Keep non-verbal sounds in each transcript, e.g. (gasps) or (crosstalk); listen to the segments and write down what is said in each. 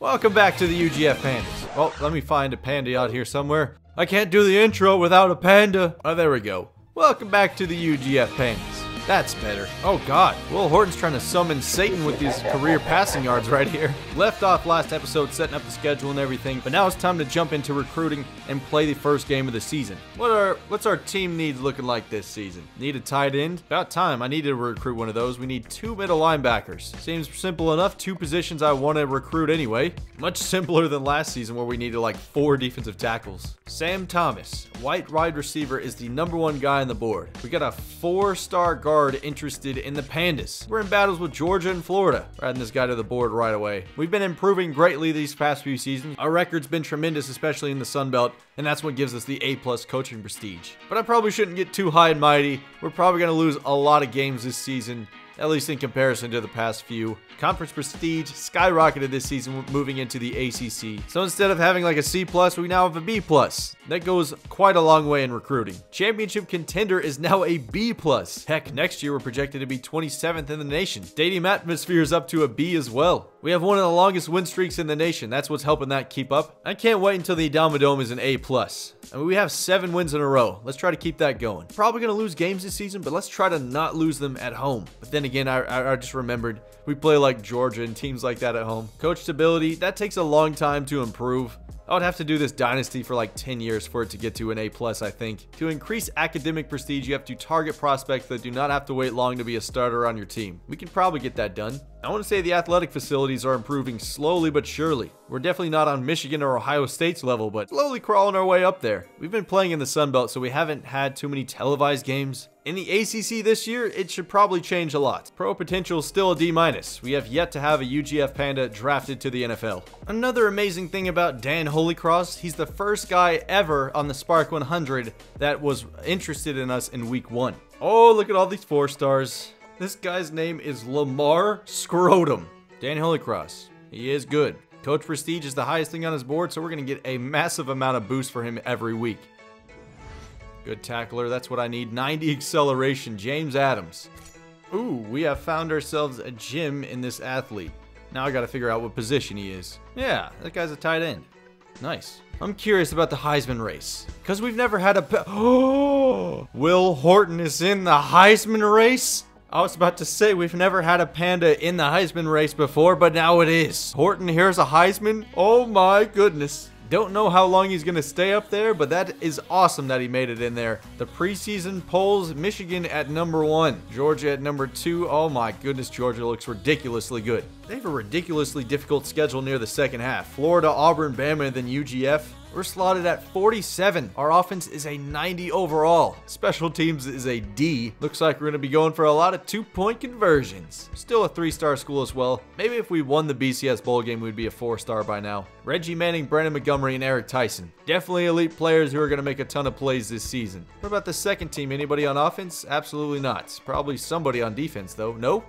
Welcome back to the UGF Pandas. Well, let me find a panda out here somewhere. I can't do the intro without a panda. Oh, there we go. Welcome back to the UGF Pandas. That's better. Oh god. Will Horton's trying to summon Satan with these career passing yards right here. (laughs) Left off last episode setting up the schedule and everything, but now it's time to jump into recruiting and play the first game of the season. What are what's our team needs looking like this season? Need a tight end? About time. I need to recruit one of those. We need two middle linebackers. Seems simple enough. Two positions I want to recruit anyway. Much (laughs) simpler than last season where we needed like four defensive tackles. Sam Thomas, white wide receiver, is the number one guy on the board. We got a four-star guard guard interested in the Pandas. We're in battles with Georgia and Florida. We're adding this guy to the board right away. We've been improving greatly these past few seasons. Our record's been tremendous, especially in the Sun Belt, and that's what gives us the A-plus coaching prestige. But I probably shouldn't get too high and mighty. We're probably going to lose a lot of games this season, at least in comparison to the past few. Conference prestige skyrocketed this season moving into the ACC. So instead of having like a C+, plus, we now have a B+. plus. That goes quite a long way in recruiting. Championship contender is now a B+. plus. Heck, next year we're projected to be 27th in the nation. Stadium atmosphere is up to a B as well. We have one of the longest win streaks in the nation. That's what's helping that keep up. I can't wait until the Adama Dome is an A+. I mean, we have seven wins in a row. Let's try to keep that going. Probably going to lose games this season, but let's try to not lose them at home. But then again, I, I, I just remembered we play like Georgia and teams like that at home. Coach stability, that takes a long time to improve. I would have to do this dynasty for like 10 years for it to get to an A+, plus. I think. To increase academic prestige, you have to target prospects that do not have to wait long to be a starter on your team. We can probably get that done. I want to say the athletic facilities are improving slowly but surely. We're definitely not on Michigan or Ohio State's level, but slowly crawling our way up there. We've been playing in the Sun Belt, so we haven't had too many televised games. In the ACC this year, it should probably change a lot. Pro potential still a D minus. We have yet to have a UGF Panda drafted to the NFL. Another amazing thing about Dan Holycross, he's the first guy ever on the Spark 100 that was interested in us in week one. Oh, look at all these four stars. This guy's name is Lamar Scrotum. Dan Holycross. He is good. Coach Prestige is the highest thing on his board, so we're going to get a massive amount of boost for him every week. Good tackler. That's what I need. 90 acceleration. James Adams. Ooh, we have found ourselves a gym in this athlete. Now I gotta figure out what position he is. Yeah, that guy's a tight end. Nice. I'm curious about the Heisman race. Because we've never had a... Oh! (gasps) Will Horton is in the Heisman race? I was about to say we've never had a panda in the Heisman race before, but now it is. Horton hears a Heisman? Oh my goodness. Don't know how long he's going to stay up there, but that is awesome that he made it in there. The preseason polls, Michigan at number one, Georgia at number two. Oh my goodness, Georgia looks ridiculously good. They have a ridiculously difficult schedule near the second half. Florida, Auburn, Bama, and then UGF. We're slotted at 47. Our offense is a 90 overall. Special teams is a D. Looks like we're going to be going for a lot of two-point conversions. Still a three-star school as well. Maybe if we won the BCS bowl game, we'd be a four-star by now. Reggie Manning, Brandon Montgomery, and Eric Tyson. Definitely elite players who are going to make a ton of plays this season. What about the second team? Anybody on offense? Absolutely not. Probably somebody on defense, though. No?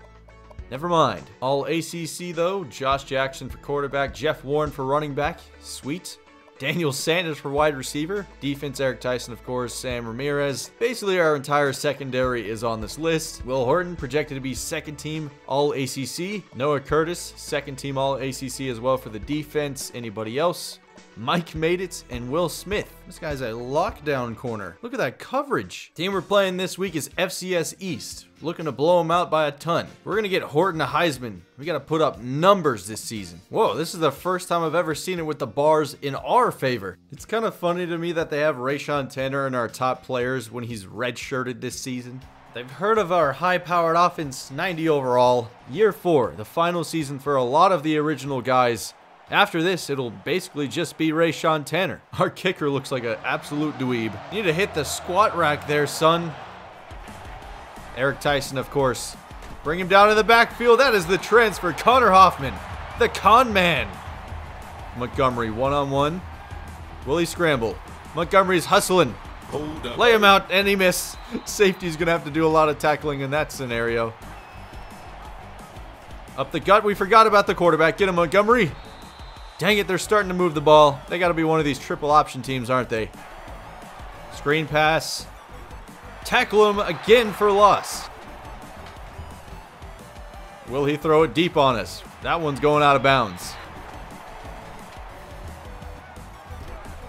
Never mind. All ACC though, Josh Jackson for quarterback, Jeff Warren for running back. Sweet. Daniel Sanders for wide receiver. Defense, Eric Tyson, of course, Sam Ramirez. Basically, our entire secondary is on this list. Will Horton, projected to be second team All ACC. Noah Curtis, second team All ACC as well for the defense. Anybody else? Mike made it, and Will Smith. This guy's a lockdown corner. Look at that coverage. Team we're playing this week is FCS East. Looking to blow them out by a ton. We're going to get Horton a Heisman. We got to put up numbers this season. Whoa, this is the first time I've ever seen it with the bars in our favor. It's kind of funny to me that they have Rayshon Tanner in our top players when he's redshirted this season. They've heard of our high-powered offense, 90 overall. Year 4, the final season for a lot of the original guys. After this, it'll basically just be Ray Rayshon Tanner. Our kicker looks like an absolute dweeb. You need to hit the squat rack there, son. Eric Tyson, of course. Bring him down to the backfield. That is the transfer. Connor Hoffman, the con man. Montgomery, one-on-one. -on -one. Will he scramble? Montgomery's hustling. Lay him out, and he miss. (laughs) Safety's going to have to do a lot of tackling in that scenario. Up the gut. We forgot about the quarterback. Get him, Montgomery. Dang it, they're starting to move the ball. They got to be one of these triple option teams, aren't they? Screen pass. Tackle him again for loss. Will he throw it deep on us? That one's going out of bounds.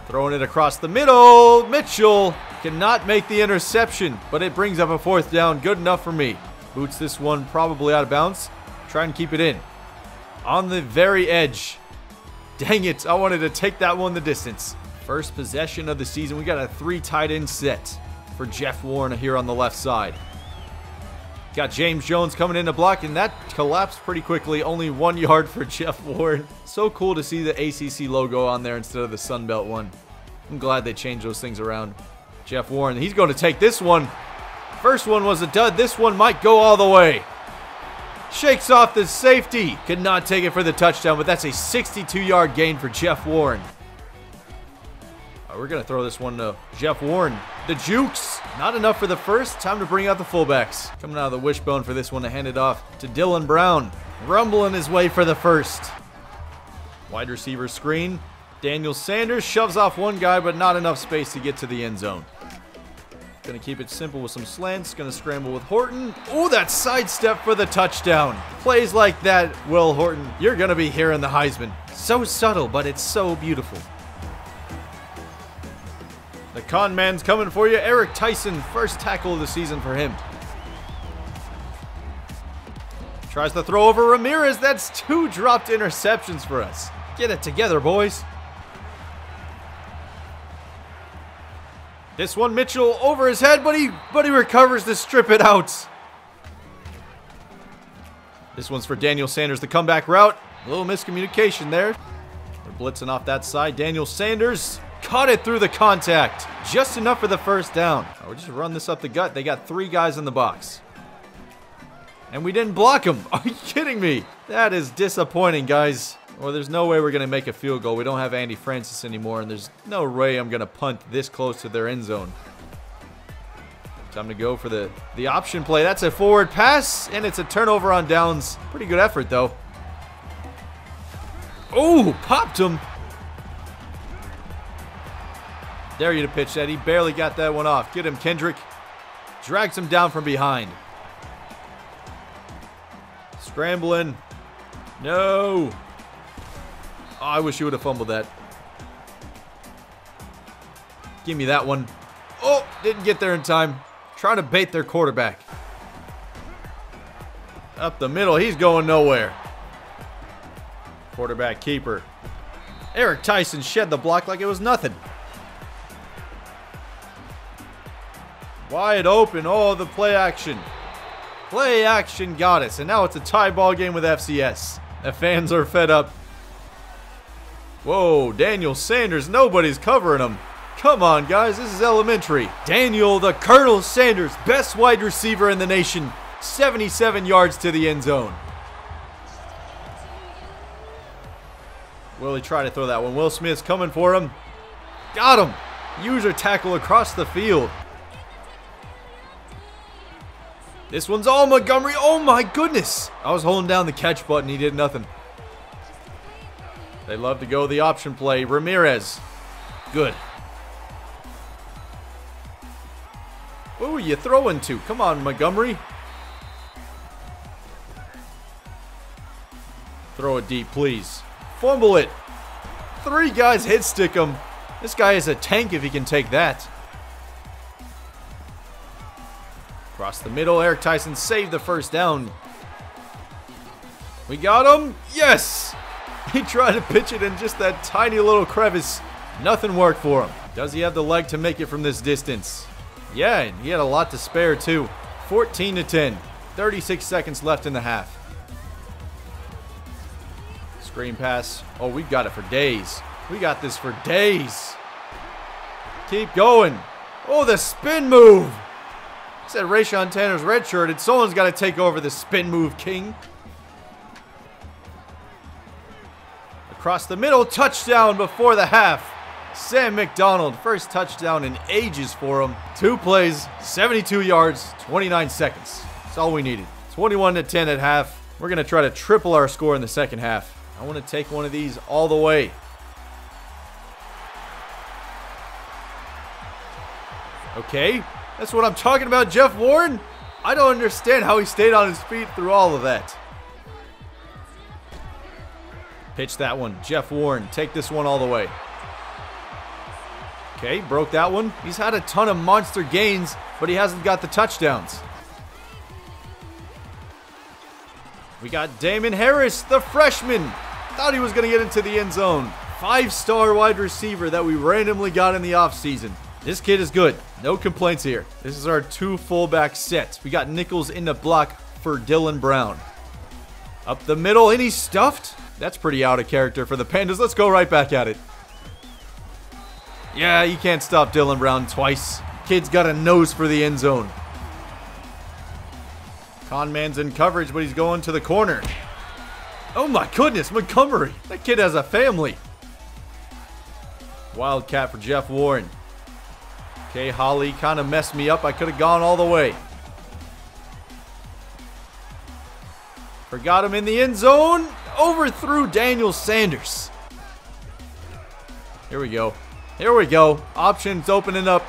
Throwing it across the middle. Mitchell cannot make the interception, but it brings up a fourth down. Good enough for me. Boots this one probably out of bounds. Try and keep it in. On the very edge. Dang it. I wanted to take that one the distance. First possession of the season. We got a three tight end set for Jeff Warren here on the left side. Got James Jones coming in to block, and that collapsed pretty quickly. Only one yard for (laughs) Jeff Warren. So cool to see the ACC logo on there instead of the Sunbelt one. I'm glad they changed those things around. Jeff Warren, he's going to take this one. First one was a dud. This one might go all the way. Shakes off the safety. Could not take it for the touchdown, but that's a 62-yard gain for Jeff Warren. Right, we're going to throw this one to Jeff Warren. The jukes. Not enough for the first. Time to bring out the fullbacks. Coming out of the wishbone for this one to hand it off to Dylan Brown. Rumbling his way for the first. Wide receiver screen. Daniel Sanders shoves off one guy, but not enough space to get to the end zone. Gonna keep it simple with some slants. Gonna scramble with Horton. Oh, that sidestep for the touchdown. Plays like that, Will Horton, you're gonna be here in the Heisman. So subtle, but it's so beautiful. The con man's coming for you. Eric Tyson, first tackle of the season for him. Tries to throw over Ramirez. That's two dropped interceptions for us. Get it together, boys. This one, Mitchell over his head, but he, but he recovers to strip it out. This one's for Daniel Sanders, the comeback route. A little miscommunication there. They're blitzing off that side. Daniel Sanders Cut it through the contact. Just enough for the first down. Oh, we just run this up the gut. They got three guys in the box. And we didn't block them. (laughs) Are you kidding me? That is disappointing, guys. Well, there's no way we're going to make a field goal. We don't have Andy Francis anymore, and there's no way I'm going to punt this close to their end zone. Time to go for the, the option play. That's a forward pass, and it's a turnover on downs. Pretty good effort, though. Oh, popped him. Dare you to pitch that. He barely got that one off. Get him, Kendrick. Drags him down from behind. Scrambling. No. Oh, I wish you would have fumbled that. Give me that one. Oh, didn't get there in time. Trying to bait their quarterback. Up the middle. He's going nowhere. Quarterback keeper. Eric Tyson shed the block like it was nothing. Wide open. Oh, the play action. Play action got us. And now it's a tie ball game with FCS. The fans are fed up. Whoa, Daniel Sanders. Nobody's covering him. Come on, guys. This is elementary. Daniel, the Colonel Sanders, best wide receiver in the nation. 77 yards to the end zone. Will he try to throw that one? Will Smith's coming for him. Got him. User tackle across the field. This one's all Montgomery. Oh my goodness. I was holding down the catch button. He did nothing. They love to go the option play. Ramirez. Good. Who are you throwing to? Come on, Montgomery. Throw it deep, please. Fumble it. Three guys hit stick him. This guy is a tank if he can take that. Across the middle, Eric Tyson saved the first down. We got him. Yes! (laughs) He tried to pitch it in just that tiny little crevice. Nothing worked for him. Does he have the leg to make it from this distance? Yeah, and he had a lot to spare too. 14 to 10. 36 seconds left in the half. Screen pass. Oh, we've got it for days. We got this for days. Keep going. Oh, the spin move. Said Rayshon Tanner's redshirted. Someone's got to take over the spin move king. Across the middle, touchdown before the half. Sam McDonald, first touchdown in ages for him. Two plays, 72 yards, 29 seconds. That's all we needed. 21 to 10 at half. We're going to try to triple our score in the second half. I want to take one of these all the way. Okay, that's what I'm talking about, Jeff Warren. I don't understand how he stayed on his feet through all of that. Pitch that one. Jeff Warren, take this one all the way. Okay, broke that one. He's had a ton of monster gains, but he hasn't got the touchdowns. We got Damon Harris, the freshman. Thought he was going to get into the end zone. Five-star wide receiver that we randomly got in the offseason. This kid is good. No complaints here. This is our two fullback sets. We got Nichols in the block for Dylan Brown. Up the middle, and he's stuffed? That's pretty out of character for the Pandas. Let's go right back at it. Yeah, you can't stop Dylan Brown twice. Kid's got a nose for the end zone. Conman's in coverage, but he's going to the corner. Oh my goodness, Montgomery. That kid has a family. Wildcat for Jeff Warren. Okay, Holly kind of messed me up. I could have gone all the way. Forgot him in the end zone. Overthrew Daniel Sanders. Here we go. Here we go. Options opening up.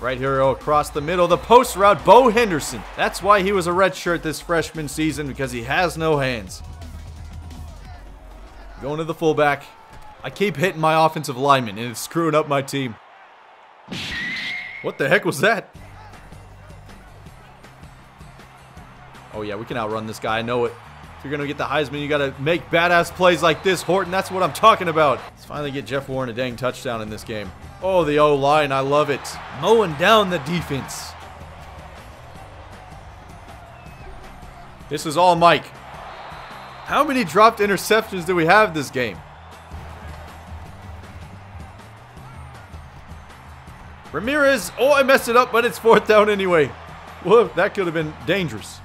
Right here across the middle, the post route, Bo Henderson. That's why he was a red shirt this freshman season, because he has no hands. Going to the fullback. I keep hitting my offensive lineman, and it's screwing up my team. What the heck was that? Oh yeah, we can outrun this guy, I know it. If you're going to get the Heisman, you got to make badass plays like this, Horton. That's what I'm talking about. Let's finally get Jeff Warren a dang touchdown in this game. Oh, the O-line, I love it. Mowing down the defense. This is all Mike. How many dropped interceptions do we have this game? Ramirez. Oh, I messed it up, but it's fourth down anyway. Whoa, that could have been dangerous.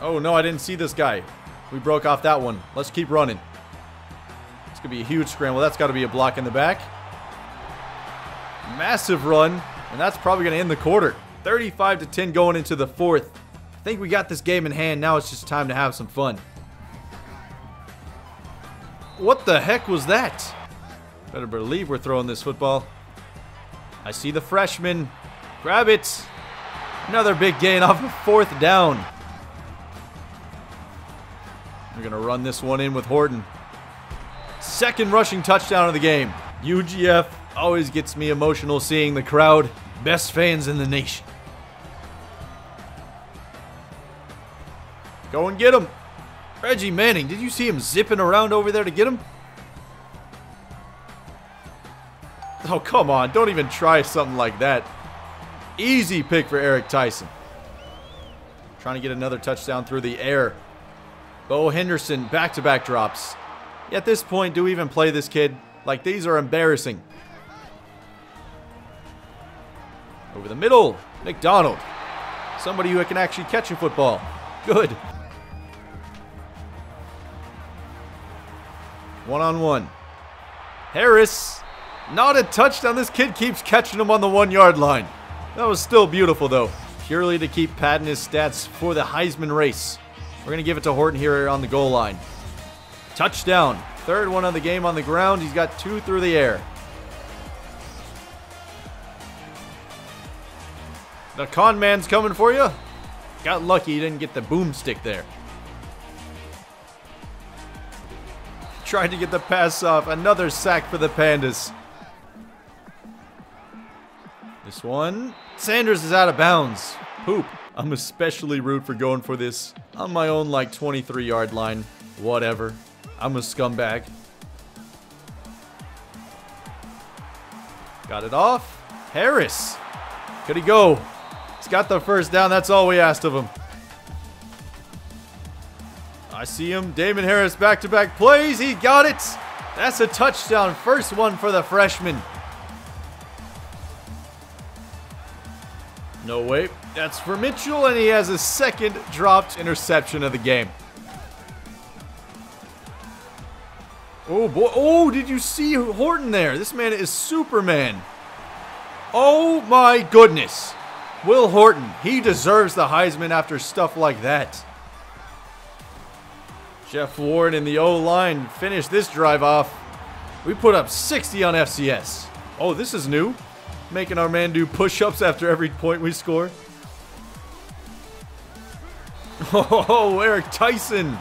Oh, no, I didn't see this guy. We broke off that one. Let's keep running. It's going to be a huge scramble. That's got to be a block in the back. Massive run, and that's probably going to end the quarter. 35 to 10 going into the fourth. I think we got this game in hand. Now it's just time to have some fun. What the heck was that? Better believe we're throwing this football. I see the freshman. Grab it. Another big gain off of fourth down. We're going to run this one in with Horton. Second rushing touchdown of the game. UGF always gets me emotional seeing the crowd. Best fans in the nation. Go and get him. Reggie Manning, did you see him zipping around over there to get him? Oh, come on. Don't even try something like that. Easy pick for Eric Tyson. Trying to get another touchdown through the air. Bo Henderson, back-to-back -back drops. At this point, do we even play this kid? Like, these are embarrassing. Over the middle, McDonald. Somebody who can actually catch a football. Good. One-on-one. -on -one. Harris. Not a touchdown. This kid keeps catching him on the one-yard line. That was still beautiful, though. Purely to keep padding his stats for the Heisman race. We're going to give it to Horton here on the goal line. Touchdown. Third one of the game on the ground. He's got two through the air. The con man's coming for you. Got lucky he didn't get the boomstick there. Tried to get the pass off. Another sack for the Pandas. This one. Sanders is out of bounds. Poop. I'm especially rude for going for this on my own like 23 yard line. Whatever. I'm a scumbag. Got it off. Harris. Could he go? He's got the first down. That's all we asked of him. I see him. Damon Harris back-to-back -back plays. He got it. That's a touchdown. First one for the freshman. No way. That's for Mitchell, and he has a second dropped interception of the game. Oh, boy. Oh, did you see Horton there? This man is Superman. Oh, my goodness. Will Horton, he deserves the Heisman after stuff like that. Jeff Warren the O-line finished this drive off. We put up 60 on FCS. Oh, this is new making our man do push-ups after every point we score. (laughs) Oh, Eric Tyson.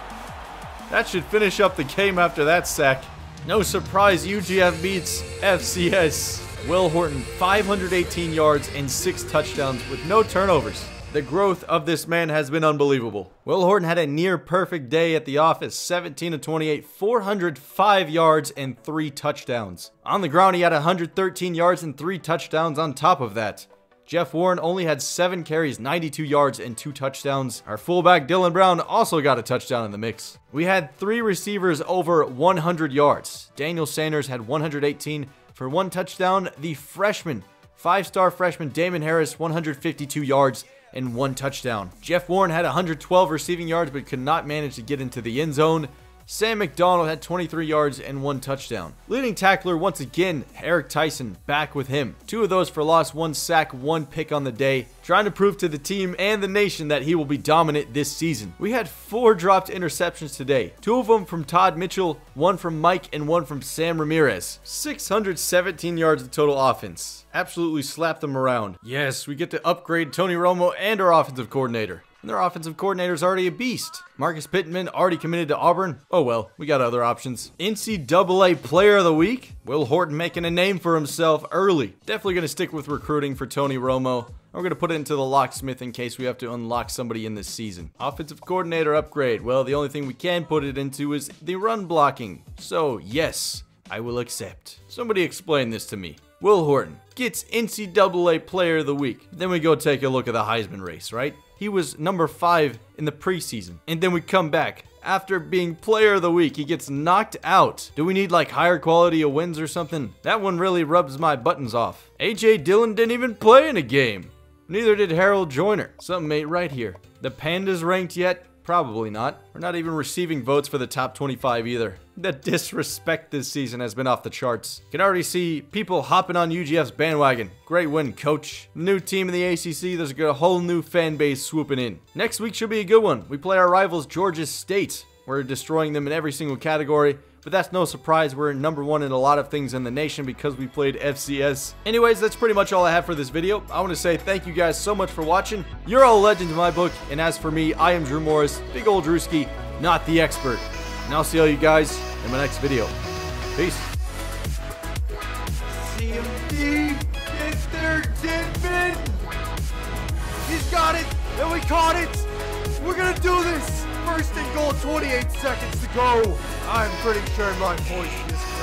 That should finish up the game after that sack. No surprise, UGF beats FCS. Will Horton, 518 yards and 6 touchdowns with no turnovers. The growth of this man has been unbelievable. Will Horton had a near perfect day at the office 17 to 28, 405 yards, and 3 touchdowns. On the ground, he had 113 yards and 3 touchdowns on top of that. Jeff Warren only had 7 carries, 92 yards, and 2 touchdowns. Our fullback Dylan Brown also got a touchdown in the mix. We had 3 receivers over 100 yards. Daniel Sanders had 118 for 1 touchdown. The freshman, 5-star freshman Damon Harris, 152 yards and 1 touchdown. Jeff Warren had 112 receiving yards but could not manage to get into the end zone. Sam McDonald had 23 yards and one touchdown. Leading tackler once again, Eric Tyson, back with him. Two of those for loss, one sack, one pick on the day, trying to prove to the team and the nation that he will be dominant this season. We had four dropped interceptions today, two of them from Todd Mitchell, one from Mike, and one from Sam Ramirez. 617 yards of total offense. Absolutely slapped them around. Yes, we get to upgrade Tony Romo and our offensive coordinator. And their offensive coordinator is already a beast. Marcus Pittman already committed to Auburn. Oh well, we got other options. NCAA Player of the Week. Will Horton making a name for himself early. Definitely going to stick with recruiting for Tony Romo. We're going to put it into the locksmith in case we have to unlock somebody in this season. Offensive coordinator upgrade. Well, the only thing we can put it into is the run blocking. So, yes, I will accept. Somebody explain this to me. Will Horton gets NCAA Player of the Week. Then we go take a look at the Heisman race, right? He was number five in the preseason. And then we come back. After being player of the week, he gets knocked out. Do we need like higher quality of wins or something? That one really rubs my buttons off. AJ Dillon didn't even play in a game. Neither did Harold Joyner. Something ain't right here. The Pandas ranked yet? Probably not. We're not even receiving votes for the top 25 either. The disrespect this season has been off the charts. Can already see people hopping on UGF's bandwagon. Great win, coach. New team in the ACC, there's a whole new fan base swooping in. Next week should be a good one. We play our rivals Georgia State. We're destroying them in every single category. But that's no surprise, we're number one in a lot of things in the nation because we played FCS. Anyways, that's pretty much all I have for this video. I want to say thank you guys so much for watching. You're all legends in my book, and as for me, I am Drew Morris, big old Drewski, not the expert. And I'll see all you guys in my next video. Peace. CMD Denman. He's got it, and we caught it. We're gonna do this. First and goal, 28 seconds to go. I'm pretty sure my voice is